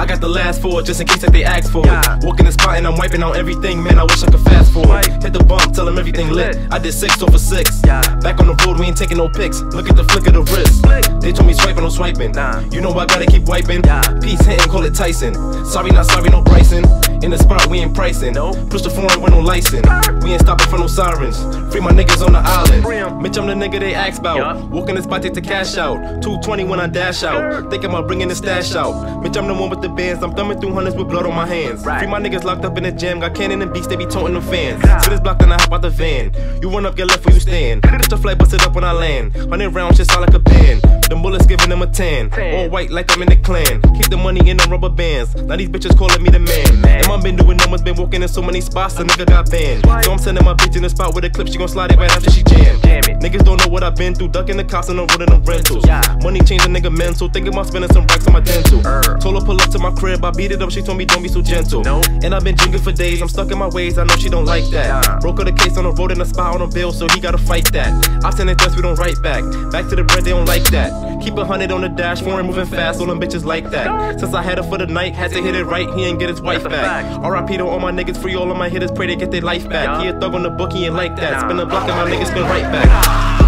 I got the last four just in case that they ask for Yeah. it. Walk in the spot and I'm wiping on everything, man. I wish I could fast forward. Hit the bump, tell them everything lit. I did six over six. Yeah. Back on the road, we ain't taking no pics. Look at the flick of the wrist. Flick. They told me swiping, I'm swiping. Nah. You know I gotta keep wiping. Yeah. Piece hitting, call it Tyson. Sorry, not sorry, no Bryson. In the spot, we ain't pricing. Nope. Push the foreign with no license. We ain't stopping for no sirens. Free my niggas on the island. Bitch, I'm the nigga they ask about. Yeah. Walk in the spot, take the cash out. 220 when I dash out. Thinking about bringing the stash out. Bitch, I'm the one with the bands. I'm thumbing through hundreds with blood on my hands. Right. Free my niggas locked up in the gym. Got cannon and beats, they be toting them fans. Yeah. This block, then I hop out the van. You run up, get left where you stand. Bitch, the flight busted up when I land. Hundred rounds just sound like a band. The bullets giving them a tan. Tan. All white like I'm in the clan. Keep the money in the rubber bands. Now these bitches calling me the man. Man. And I've been doing numbers, been walking in so many spots, the nigga got banned. So I'm sending my bitch in the spot with a clip, she gon' slide it right after she jam. Jam it. Niggas don't know what I've been through, ducking the cops and I'm running them rentals. Yeah. Money change a nigga mental, thinking about spending some racks on my dental. Er. Told her pull up to my crib, I beat it up, she told me don't be so gentle. No. And I've been drinking for days, I'm stuck in my ways, I know she don't like that. Nah. Broke her the case on the road in a spot on a bill, so he gotta fight that. I send it just we don't write back. Back to the bread, they don't like that. Keep a hundred on the dash, foreign moving fast, all them bitches like that. Since I had her for the night, had to hit it right, he ain't get his wife back. RIP to all my niggas, free all of my hitters, pray they get their life back. He a thug on the book, he ain't like that. Spin the block and my niggas spin right back.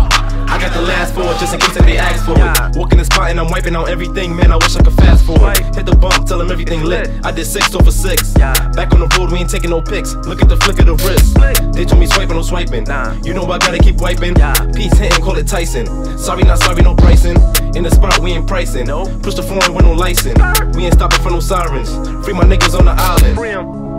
Got the last four just in case they ask for it. Walk in the spot and I'm wiping out everything, man. I wish I could fast forward. Hit the bump, tell them everything lit. I did six over six. Back on the road, we ain't taking no pics. Look at the flick of the wrist. They told me swiping, I'm swiping. You know I gotta keep wiping. Piece hitting, call it Tyson. Sorry, not sorry, no Bryson. In the spot, we ain't pricing. Push the foreign with no license. We ain't stopping for no sirens. Free my niggas on the island.